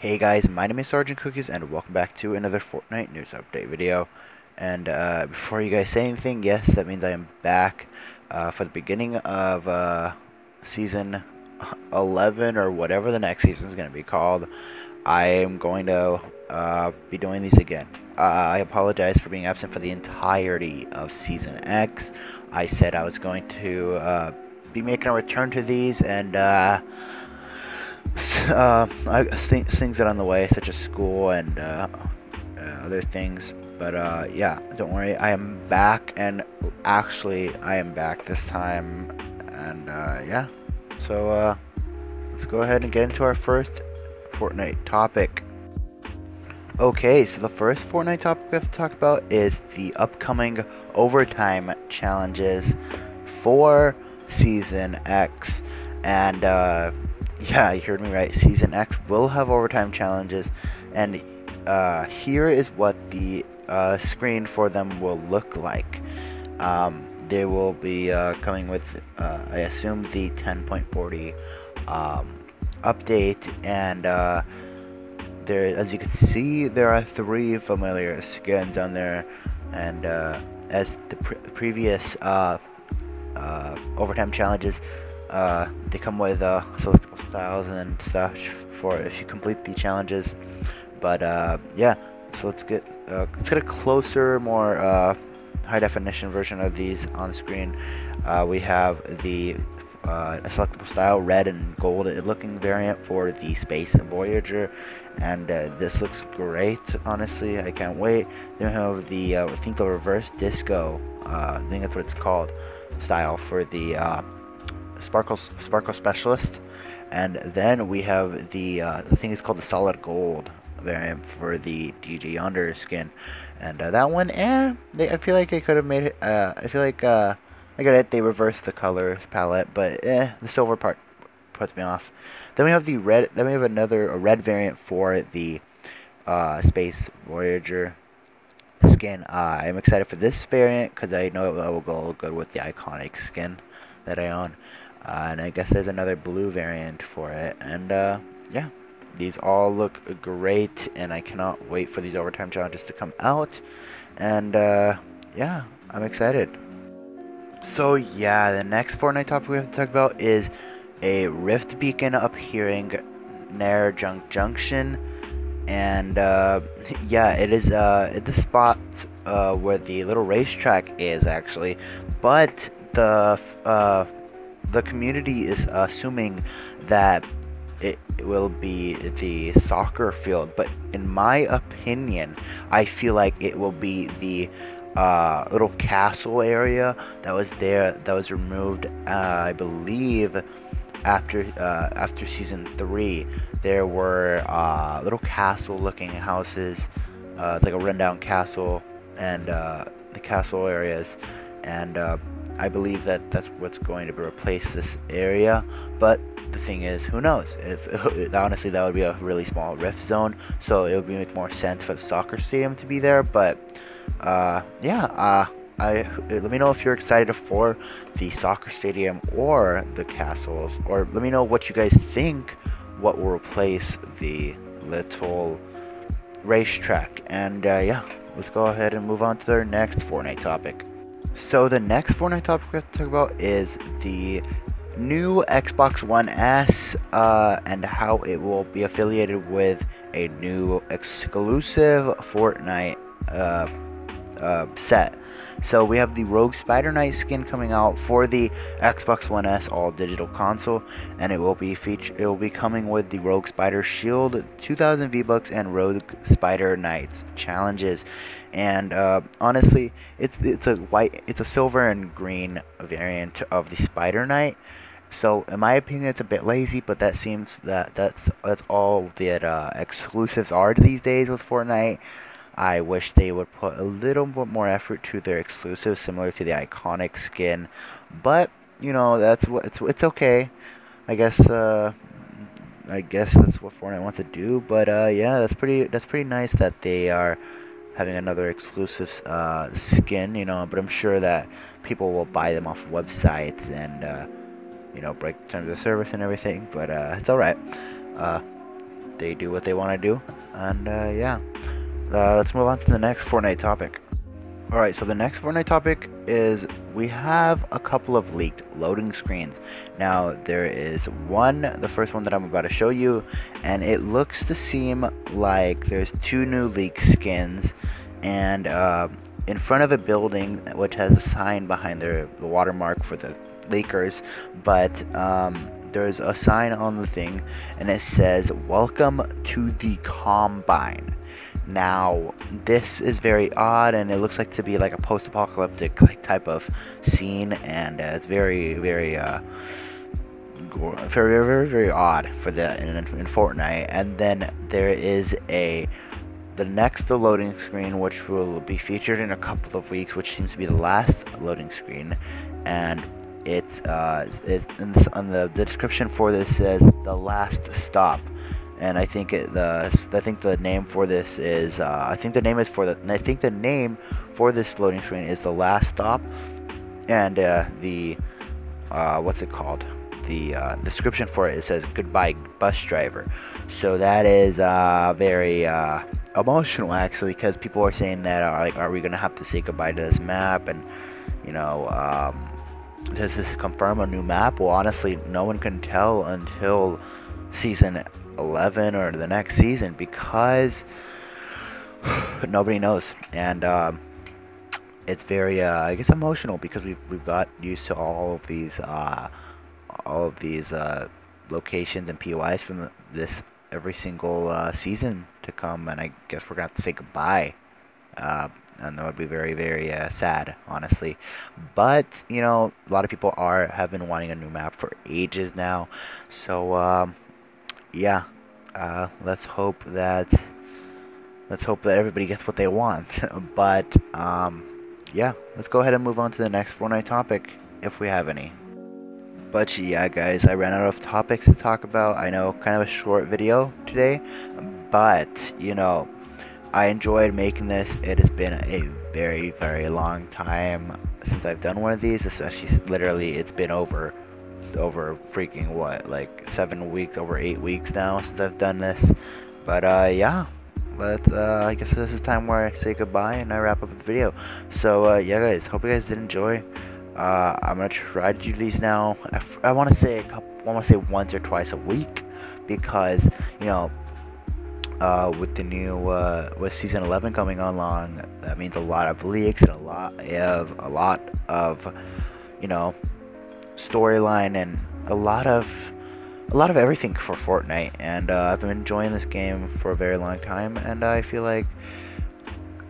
Hey guys, my name is Sergeant Cookies and welcome back to another Fortnite news update video. And uh, before you guys say anything, yes, that means I am back uh, for the beginning of uh, season 11 or whatever the next season is going to be called. I am going to uh, be doing these again. Uh, I apologize for being absent for the entirety of season X. I said I was going to uh, be making a return to these and uh, I, th things that are on the way, such as school and uh, uh, other things. But uh, yeah, don't worry, I am back, and actually, I am back this time, and uh, yeah. So uh, let's go ahead and get into our first Fortnite topic. Okay, so the first Fortnite topic we have to talk about is the upcoming overtime challenges for Season X, and yeah, you heard me right. Season X will have overtime challenges, and uh, here is what the uh, screen for them will look like. Um, they will be uh, coming with, uh, I assume, the 10.40 um, update, and uh, there, as you can see, there are three familiar skins on there, and uh, as the pre previous overtime challenges uh, they come with uh, selectable styles and stuff for if you complete the challenges. But uh, yeah, so let's get uh, let's get a closer, more uh, high definition version of these on screen. Uh, we have the uh, selectable style red and gold looking variant for the Space Voyager, and uh, this looks great. Honestly, I can't wait. Then we have the uh, I think the reverse disco. I think that's what it's called. Style for the Sparkle Sparkle Specialist, and then we have the uh, the thing is called the Solid Gold variant for the DJ Yonder skin, and uh, that one, eh, I feel like they could have made it. Uh, I feel like uh, I got it. They reversed the color palette, but eh, the silver part puts me off. Then we have the red. Then we have another a red variant for the uh, Space Voyager skin. Uh, I'm excited for this variant because I know it will go good with the iconic skin that I own. Uh, and I guess there's another blue variant for it. And uh, yeah, these all look great, and I cannot wait for these overtime challenges to come out. And uh, yeah, I'm excited. So yeah, the next Fortnite topic we have to talk about is a rift beacon appearing near Junk Junction. And uh, yeah, it is uh, at the spot uh, where the little racetrack is actually. But the uh, the community is assuming that it will be the soccer field, but in my opinion, I feel like it will be the uh, little castle area that was there that was removed, uh, I believe, after uh, after season three. There were uh, little castle-looking houses, uh, like a rundown castle, and uh, the castle areas, and I believe that that's what's going to replace this area. But the thing is, who knows? If honestly, that would be a really small rift zone, so it would make more sense for the soccer stadium to be there. But uh, yeah, uh, I let me know if you're excited for the soccer stadium or the castles, or let me know what you guys think. What will replace the little racetrack? And uh, yeah, let's go ahead and move on to our next Fortnite topic. So the next Fortnite topic we have to talk about is the new Xbox One S uh, and how it will be affiliated with a new exclusive Fortnite uh, uh, set. So we have the Rogue Spider Knight skin coming out for the Xbox One S all digital console, and it will be feature it will be coming with the Rogue Spider Shield, 2,000 V Bucks, and Rogue Spider Knights challenges. And uh, honestly, it's it's a white, it's a silver and green variant of the Spider Knight. So in my opinion, it's a bit lazy, but that seems that that's that's all that uh, exclusives are these days with Fortnite. I wish they would put a little bit more effort to their exclusives, similar to the iconic skin. But you know, that's what it's it's okay. I guess uh, I guess that's what Fortnite wants to do. But uh, yeah, that's pretty that's pretty nice that they are having another exclusive uh, skin. You know, but I'm sure that people will buy them off websites and uh, you know break terms of service and everything. But uh, it's all right. Uh, they do what they want to do. And uh, yeah, uh, let's move on to the next Fortnite topic. Alright, so the next Fortnite topic is we have a couple of leaked loading screens. Now, there is one, the first one that I'm about to show you, and it looks to seem like there's two new leak skins, and uh, in front of a building which has a sign behind their the watermark for the leakers, but um, there's a sign on the thing, and it says, Welcome to the Combine. Now, this is very odd, and it looks like to be like a post-apocalyptic like type of scene, and uh, it's very, very, uh, very, very, very odd for the in, in Fortnite. And then there is a the next loading screen, which will be featured in a couple of weeks, which seems to be the last loading screen, and it's uh, it, this, on the, the description for this says the last stop and I think it, the I think the name for this is uh, I think the name is for the I think the name for this loading screen is the last stop, and uh, the uh, what's it called? The uh, description for it, it says goodbye bus driver. So that is uh, very uh, emotional actually because people are saying that are like are we gonna have to say goodbye to this map and you know. Um, does this confirm a new map? Well, honestly, no one can tell until season 11 or the next season because nobody knows. And um, it's very, uh, I guess, emotional because we've, we've got used to all of these, uh, all of these uh, locations and POIs from this every single uh, season to come. And I guess we're going to have to say goodbye. Uh, and that would be very, very uh, sad, honestly. But you know, a lot of people are have been wanting a new map for ages now. So um, yeah, uh, let's hope that let's hope that everybody gets what they want. but um, yeah, let's go ahead and move on to the next Fortnite topic if we have any. But yeah, guys, I ran out of topics to talk about. I know, kind of a short video today, but you know, I enjoyed making this. It has been a very, very long time since I've done one of these. Especially, literally, it's been over over freaking what like seven weeks over eight weeks now since I've done this. But uh yeah. But uh, I guess this is time where I say goodbye and I wrap up the video. So uh, yeah guys. Hope you guys did enjoy. Uh, I'm gonna try to do these now. I, want to say a couple I want to say once or twice a week because you know uh, with the new uh, with season 11 coming along that means a lot of leaks and a lot of a lot of you know storyline and a lot of a lot of everything for Fortnite. And uh, I've been enjoying this game for a very long time and I feel like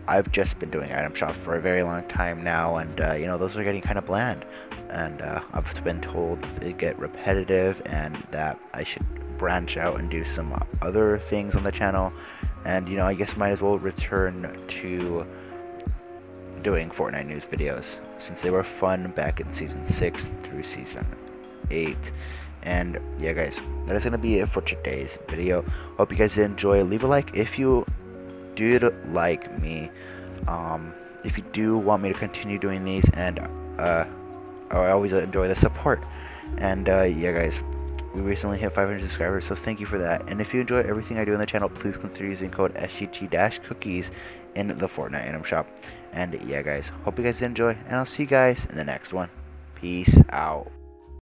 I've just been doing item shop for a very long time now and uh, you know those are getting kind of bland. And uh, I've been told they get repetitive and that I should branch out and do some other things on the channel. And you know I guess might as well return to doing Fortnite news videos since they were fun back in season 6 through season 8 and yeah guys that is gonna be it for today's video. Hope you guys did enjoy. Leave a like if you did like me. Um, if you do want me to continue doing these and uh, I always enjoy the support. And uh, yeah guys we recently hit 500 subscribers so thank you for that and if you enjoy everything I do on the channel please consider using code SGT-cookies in the Fortnite item shop and yeah, guys, hope you guys enjoy, and I'll see you guys in the next one. Peace out.